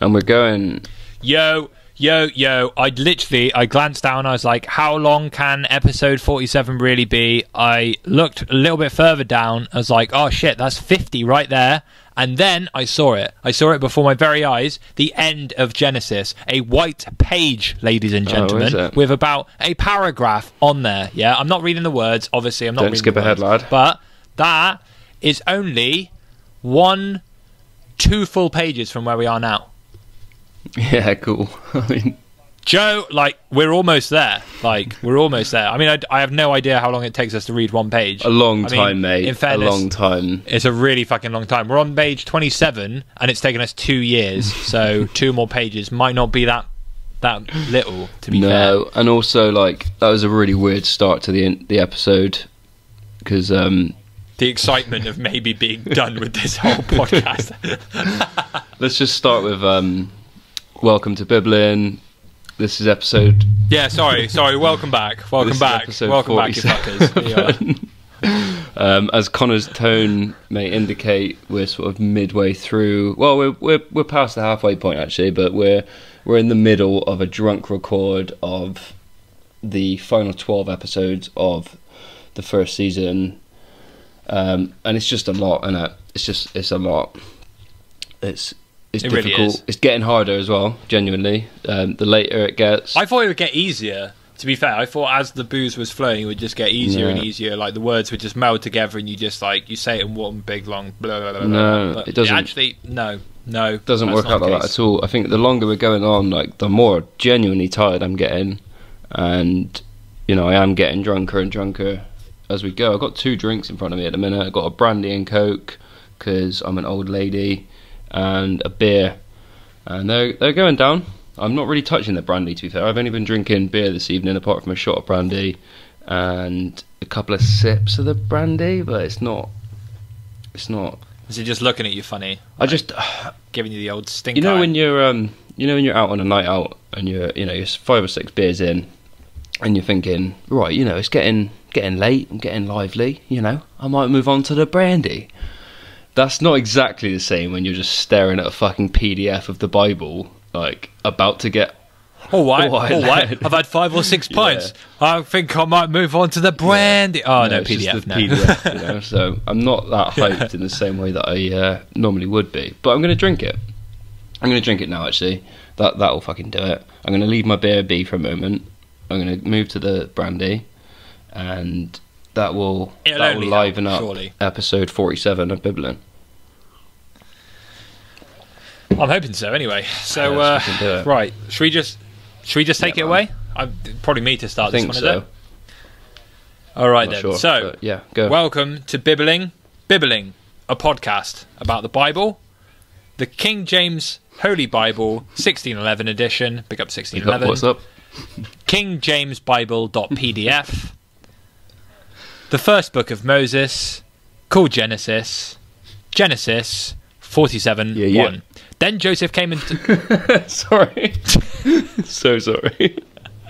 and we're going. Yo, yo, yo. I literally, I glanced down. I was like, how long can episode 47 really be? I looked a little bit further down. I was like, oh shit, that's 50 right there. And then I saw it. I saw it before my very eyes. The end of Genesis. A white page, ladies and Oh, gentlemen, is it? with about a paragraph on there. Yeah, I'm not reading the words. Obviously, I'm not Don't reading skip ahead, words, lad. But that is only one, two full pages from where we are now. Yeah, cool. I mean, Joe, like we're almost there. Like we're almost there. I mean, I, I have no idea how long it takes us to read one page. a long I mean, time, mate. In fairness, a long time. it's a really fucking long time. We're on page twenty-seven, and it's taken us two years. So two more pages might not be that that little. To be fair, No, and also like that was a really weird start to the in- the episode because um, the excitement of maybe being done with this whole podcast. let's just start with um, welcome to Bibblin. This is episode. yeah, sorry, sorry. Welcome back. Welcome this back. Welcome back, you fuckers. Um, as Connor's tone may indicate, we're sort of midway through. Well, we're we're we're past the halfway point actually, but we're we're in the middle of a drunk record of the final twelve episodes of the first season, um, and it's just a lot, and it? it's just it's a lot. It's it's It really difficult. is. It's getting harder as well. Genuinely, um, the later it gets, I thought it would get easier. To be fair, I thought as the booze was flowing, it would just get easier and easier. Like the words would just meld together, and you just like you say it in one big long blah blah blah. blah No, but it doesn't. Actually, no, no, doesn't work out like that at all. I think the longer we're going on, like the more genuinely tired I'm getting, and you know I am getting drunker and drunker as we go. I've got two drinks in front of me at the minute. I've got a brandy and coke because I'm an old lady, and a beer, and they're they're going down. I'm not really touching the brandy to be fair. I've only been drinking beer this evening, apart from a shot of brandy and a couple of sips of the brandy, but it's not. It's not. Is he just looking at you funny, I just giving you the old stink you know eye? when you're um you know when you're out on a night out and you're you know you're five or six beers in and you're thinking right you know it's getting getting late I'm getting lively you know I might move on to the brandy that's not exactly the same when you're just staring at a fucking PDF of the Bible like about to get Oh, I, Oh, I I, lied. I've had five or six Yeah. pints. I think I might move on to the brandy. Oh no, just PDF. the No. PDF you know so I'm not that hyped in the same way that I uh, normally would be but I'm gonna drink it I'm gonna drink it now actually that that'll fucking do it I'm gonna leave my beer be for a moment I'm gonna move to the brandy and that will It'll that will liven help, up surely. episode 47 of Bibblin I'm hoping so. Anyway, so uh, let's do it. right, should we just should we just take Yeah, it man. away? I, probably me to I start this think one, so? All right then. sure, so, yeah go welcome to Bibbling, Bibbling, a podcast about the Bible, the King James Holy Bible, 1611 edition. Pick up Pick 1611. up, what's up KingJamesBible.pdf. the first book of Moses, called Genesis. Genesis 47 Yeah, yeah. 1. Then Joseph came into. sorry so sorry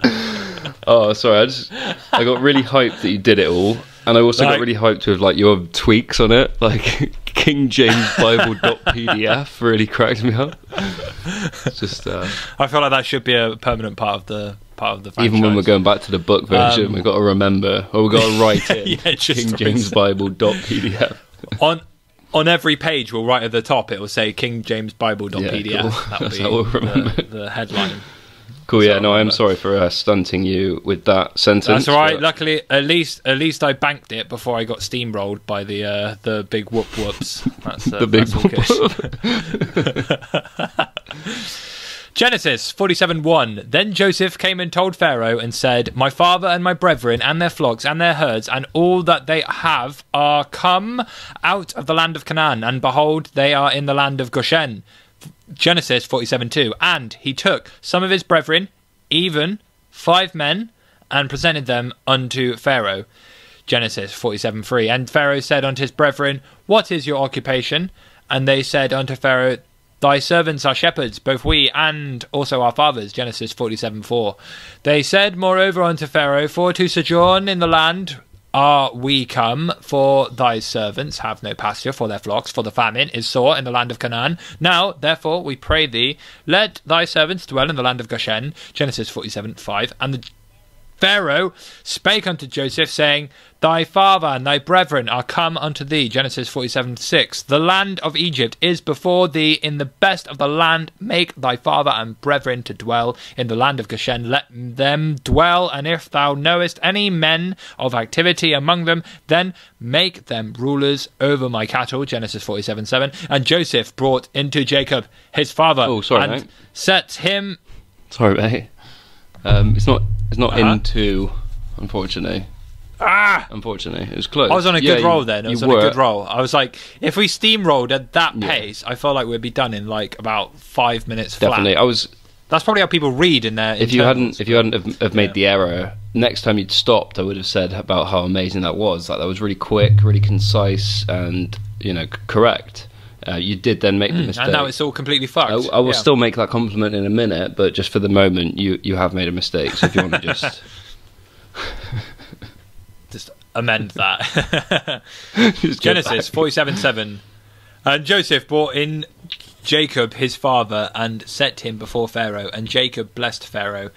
oh sorry I just I got really hyped that you did it all and I also Like- got really hyped with like your tweaks on it like King James Bible.pdf really cracked me up it's just uh, I feel like that should be a permanent part of the part of the franchise. even when we're going back to the book version Um, we've got to remember or we've got to write it Yeah, King James it. Bible.pdf on on every page, we'll write at the top. It will say KingJamesBible.pdf. Yeah, cool. That'll That's be we'll the, remember. the headline. cool yeah no I'm uh, sorry for uh, stunting you with that sentence That's all right. but- Luckily, at least at least I banked it before I got steamrolled by the uh, the big whoop whoops. That's, uh, the big all good. Genesis 47:1 Then Joseph came and told Pharaoh and said, My father and my brethren and their flocks and their herds and all that they have are come out of the land of Canaan, and behold, they are in the land of Goshen. Genesis 47:2 And he took some of his brethren, even five men, and presented them unto Pharaoh. Genesis 47:3 And Pharaoh said unto his brethren, What is your occupation? And they said unto Pharaoh, Thy servants are shepherds, both we and also our fathers. Genesis 47 4. They said, moreover, unto Pharaoh, For to sojourn in the land are we come? For thy servants have no pasture for their flocks, for the famine is sore in the land of Canaan. Now, therefore, we pray thee, let thy servants dwell in the land of Goshen. Genesis 47 5. And the Pharaoh spake unto Joseph, saying, Thy father and thy brethren are come unto thee. Genesis 47 6. The land of Egypt is before thee in the best of the land. Make thy father and brethren to dwell in the land of Goshen. Let them dwell, and if thou knowest any men of activity among them, then make them rulers over my cattle. Genesis 47 7. And Joseph brought into Jacob his father Oh, sorry, and mate. set him Sorry, mate. Um, it's not. It's not Uh-huh. into. Unfortunately. Ah! Unfortunately, it was close. I was on a Yeah, good you- roll then. I was on were. a good roll. I was like, if we steamrolled at that Yeah. pace, I felt like we'd be done in like about five minutes Flat. Definitely. I was. That's probably how people read in their. If you hadn't, if you hadn't have, have made Yeah. the error, next time you'd stopped, I would have said about how amazing that was. Like that was really quick, really concise, and you know, correct. Uh, you did then make the mistake. Mm, and now it's all completely fucked. I, I will Yeah. still make that compliment in a minute, but just for the moment, you you have made a mistake. So if you want to just just amend that. Just Genesis back. forty-seven seven, and Joseph brought in Jacob his father and set him before Pharaoh, and Jacob blessed Pharaoh.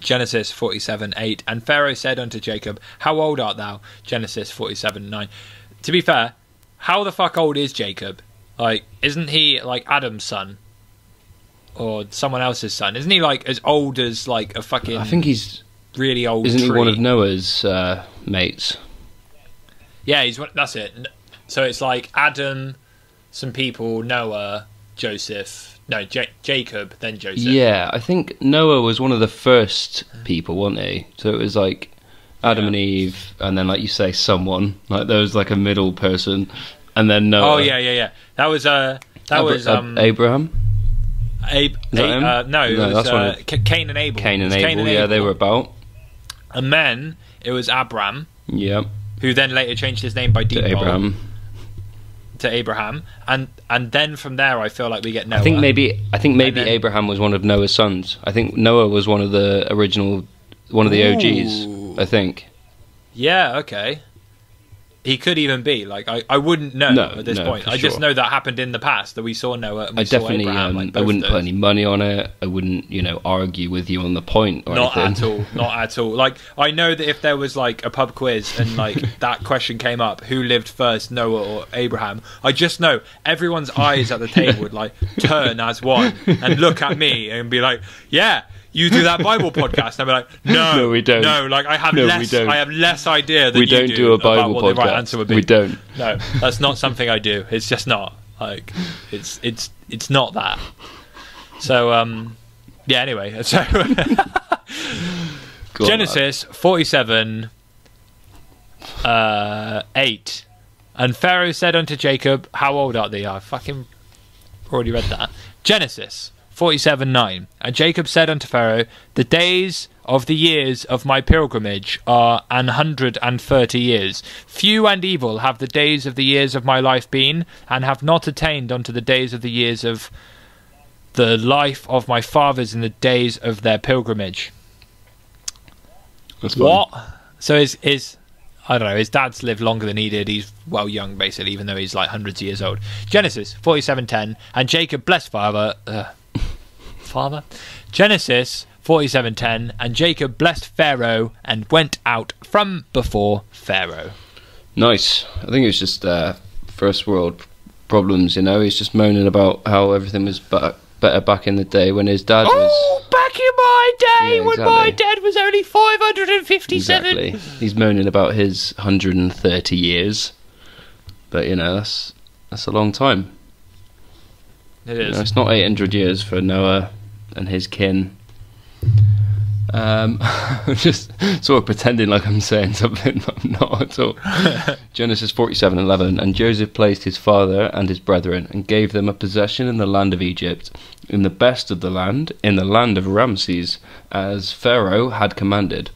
Genesis forty-seven eight, and Pharaoh said unto Jacob, How old art thou? Genesis forty-seven nine. To be fair, how the fuck old is Jacob? Like, isn't he like Adam's son? Or someone else's son? Isn't he like as old as like a fucking I think he's really old isn't he one of Noah's uh, mates? Yeah, he's one- that's it. So it's like Adam, some people, Noah, Joseph, no Ja- Jacob, then Joseph. Yeah, I think Noah was one of the first people, wasn't he? So it was like Adam Yeah. and Eve, and then like you say, someone like there was like a middle person, and then Noah. Oh yeah, yeah, yeah. That was uh that Abra- was um Abraham, Abe, that Abe- him? uh, no, it No, was that's uh, of- Ca- Cain and Abel. Cain and was Abel. Yeah, they were about. And then it was Abram, Yeah, who then later changed his name by to Abraham. to Abraham, and and then from there I feel like we get Noah. I think maybe I think maybe then- Abraham was one of Noah's sons. I think Noah was one of the original, one of the OGs. I think. Yeah, okay. He could even be like I, I wouldn't know No, at this no, point. I just know that happened in the past that we saw Noah. And we I saw definitely, Abraham, um, like, I wouldn't put any money on it. I wouldn't, you know, argue with you on the point or Not anything. at all. Not at all. Like I know that if there was like a pub quiz and like that question came up, who lived first, Noah or Abraham? I just know everyone's eyes at the table would like turn as one and look at me and be like, "Yeah, you do that Bible podcast." And I'd be like, "No, No, we don't. No, like I have No, we less. don't. I have less idea than we you don't do, do a about Bible what podcast. the right answer would be. We don't. No, that's not something I do. It's just not like it's it's it's not that. So um, yeah. Anyway, so. On, Genesis 47 uh, 8. And Pharaoh said unto Jacob, How old art thou? I fucking already read that. Genesis 47 9. And Jacob said unto Pharaoh, The days of the years of my pilgrimage are an hundred and thirty years. Few and evil have the days of the years of my life been, and have not attained unto the days of the years of the life of my fathers in the days of their pilgrimage. That's fine. What? So his his I don't know. His dad's lived longer than he did. He's well young, basically, even though he's like hundreds of years old. Genesis forty-seven ten, and Jacob blessed father. Uh, father. Genesis forty-seven ten, and Jacob blessed Pharaoh and went out from before Pharaoh. Nice. I think it was just uh, first world problems. You know, he's just moaning about how everything was ba- better back in the day when his dad was. Oh, back in my day Yeah, when my dad was only five hundred and fifty-seven. Exactly. He's moaning about his 130 years, but you know that's that's a long time. It You know, it's not 800 years for Noah and his kin. Um, I'm just sort of pretending like I'm saying something, but I'm not at all. Genesis 47:11, and Joseph placed his father and his brethren, and gave them a possession in the land of Egypt, in the best of the land, in the land of Ramses, as Pharaoh had commanded.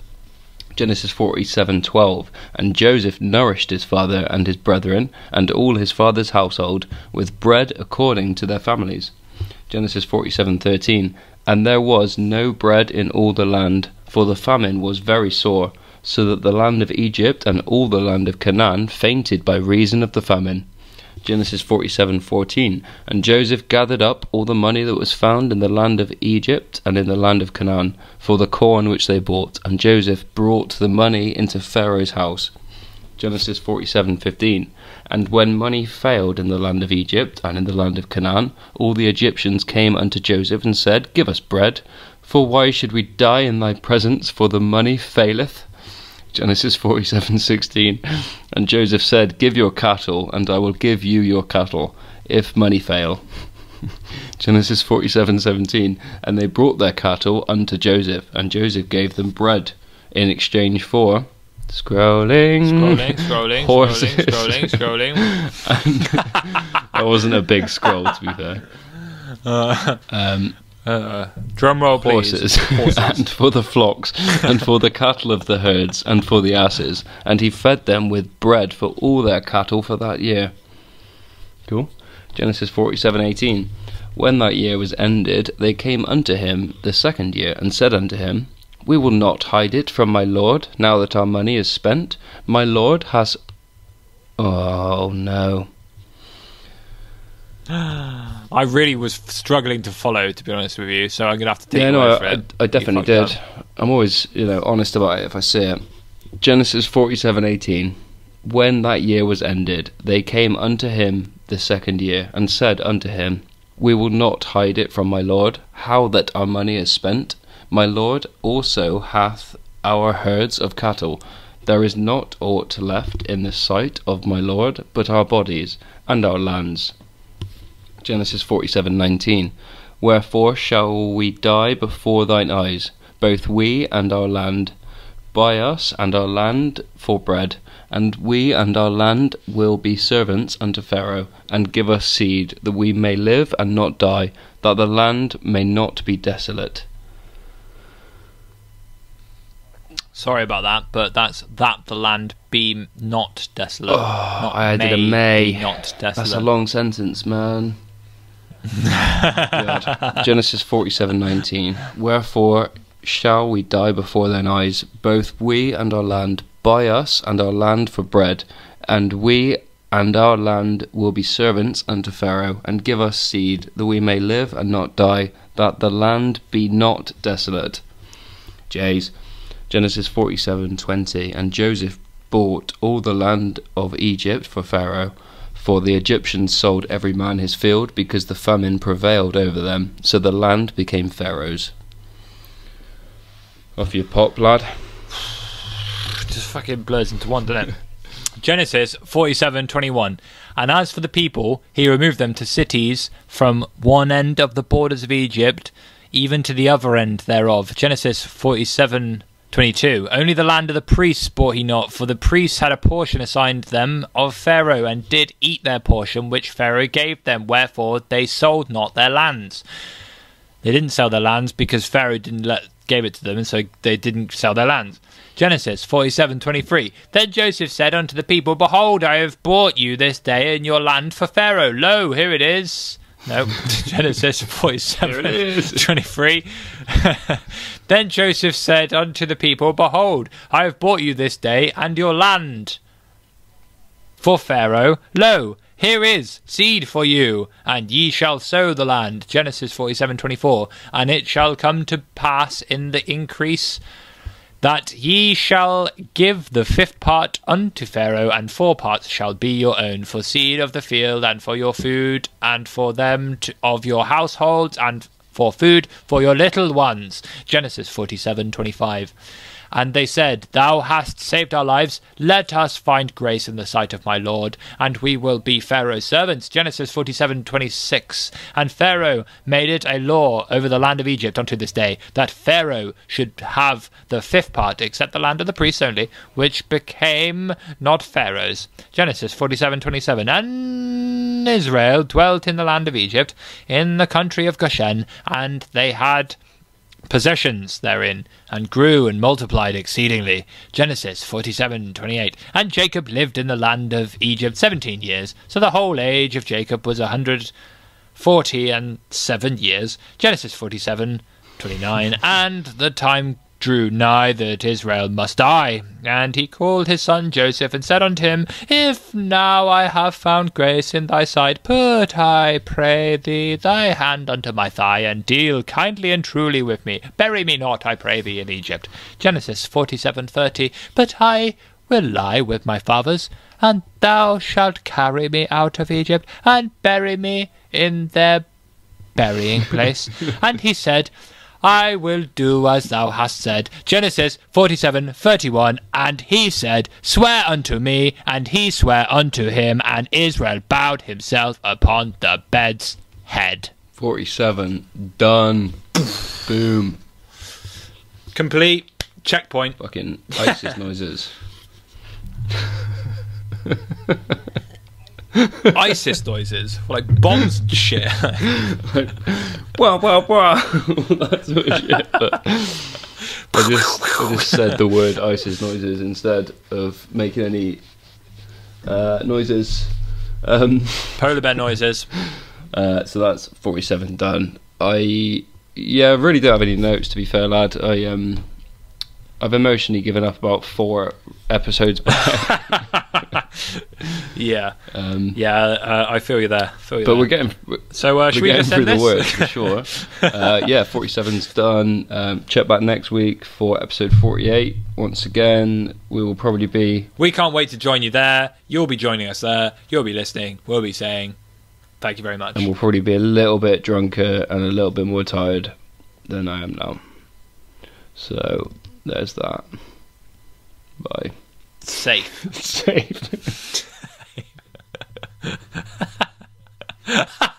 Genesis 47:12 and Joseph nourished his father and his brethren and all his father's household with bread according to their families. Genesis 47:13 and there was no bread in all the land for the famine was very sore so that the land of Egypt and all the land of Canaan fainted by reason of the famine. Genesis 47:14 And Joseph gathered up all the money that was found in the land of Egypt and in the land of Canaan for the corn which they bought and Joseph brought the money into Pharaoh's house Genesis 47:15 And when money failed in the land of Egypt and in the land of Canaan all the Egyptians came unto Joseph and said give us bread for why should we die in thy presence for the money faileth? Genesis 47:16 And Joseph said, Give your cattle, and I will give you your cattle, if money fail. Genesis 47:17 And they brought their cattle unto Joseph, and Joseph gave them bread in exchange for scrolling, Scrolling, scrolling, horses. scrolling, scrolling, scrolling. that wasn't a big scroll, to be fair. Um, Uh, drum roll, please. horses, and for the flocks, and for the cattle of the herds, and for the asses, and he fed them with bread for all their cattle for that year. Cool. Genesis forty-seven eighteen. When that year was ended, they came unto him the second year, and said unto him, We will not hide it from my lord, now that our money is spent. My lord has. Oh no. I really was struggling to follow, to be honest with you. So I'm gonna have to take yeah, no, I. I, definitely did. fucked I'm always, you know, honest about it if I see it. Genesis forty-seven eighteen. When that year was ended, they came unto him the second year, and said unto him, We will not hide it from my lord, how that our money is spent. My lord also hath our herds of cattle. There is not aught left in the sight of my lord, but our bodies and our lands. Genesis forty-seven nineteen. Wherefore shall we die before thine eyes, both we and our land? Buy us and our land for bread, and we and our land will be servants unto Pharaoh, and give us seed, that we may live and not die, that the land may not be desolate. Sorry about that, but that's that the land be not desolate. not I did a may. not desolate. That's a long sentence, man. Genesis forty-seven nineteen. Wherefore shall we die before thine eyes, both we and our land? Buy us and our land for bread, and we and our land will be servants unto Pharaoh, and give us seed, that we may live and not die, that the land be not desolate. Jays. Genesis forty-seven twenty. And Joseph bought all the land of Egypt for Pharaoh. For the Egyptians sold every man his field, because the famine prevailed over them, so the land became Pharaoh's. Off your pop, lad. just fucking blurs into one, doesn't it? Genesis forty-seven twenty-one. And as for the people, he removed them to cities from one end of the borders of Egypt, even to the other end thereof. Genesis forty-seven twenty-two. Only the land of the priests bought he not, for the priests had a portion assigned them of Pharaoh, and did eat their portion which Pharaoh gave them. Wherefore they sold not their lands. They didn't sell their lands because Pharaoh didn't let gave it to them, and so they didn't sell their lands. Genesis forty-seven twenty-three. Then Joseph said unto the people, Behold, I have bought you this day in your land for Pharaoh. Lo, here it is. No, Genesis forty-seven Here it is. twenty-three. then Joseph said unto the people, Behold, I have bought you this day and your land for Pharaoh, Lo, here is seed for you, and ye shall sow the land. Genesis forty-seven twenty-four. And it shall come to pass in the increase that ye shall give the fifth part unto Pharaoh, and four parts shall be your own for seed of the field, and for your food, and for them to, of your households, and for food for your little ones. Genesis forty-seven twenty-five. And they said, Thou hast saved our lives. Let us find grace in the sight of my Lord, and we will be Pharaoh's servants. Genesis forty-seven twenty-six. And Pharaoh made it a law over the land of Egypt unto this day, that Pharaoh should have the fifth part, except the land of the priests only, which became not Pharaoh's. Genesis forty-seven twenty-seven. And Israel dwelt in the land of Egypt, in the country of Goshen, and they had possessions therein, and grew and multiplied exceedingly. Genesis 47:28. And Jacob lived in the land of Egypt 17 years, so the whole age of Jacob was a hundred forty and seven years. Genesis 47:29. And the time drew nigh that Israel must die. And he called his son Joseph, and said unto him, If now I have found grace in thy sight, put, I pray thee, thy hand unto my thigh, and deal kindly and truly with me. Bury me not, I pray thee, in Egypt. Genesis forty-seven thirty. But I will lie with my fathers, and thou shalt carry me out of Egypt, and bury me in their burying place. and he said, I will do as thou hast said. Genesis forty-seven thirty-one. And he said, Swear unto me, and he sware unto him, and Israel bowed himself upon the bed's head. 47. Done. Boom. Complete. Checkpoint. Fucking ISIS noises. ISIS noises. Like bombs and shit. Wow, wow. that sort of shit. But I just, I just said the word ISIS noises instead of making any uh, noises. Um, Polar bear noises. uh, so that's 47 done. I, yeah, I really don't have any notes to be fair, lad. I, um, I've emotionally given up about four episodes back. Yeah. Um, Yeah, uh, I feel you there. Feel you but there. we're getting so uh, we're should we getting through the this? work for sure. uh, yeah, 47's done. Um, check back next week for episode 48. Once again, we will probably be We can't wait to join you there. You'll be joining us there. You'll be listening. We'll be saying thank you very much. and we'll probably be a little bit drunker and a little bit more tired than I am now. So there's that. Bye. Safe. Safe. ha ha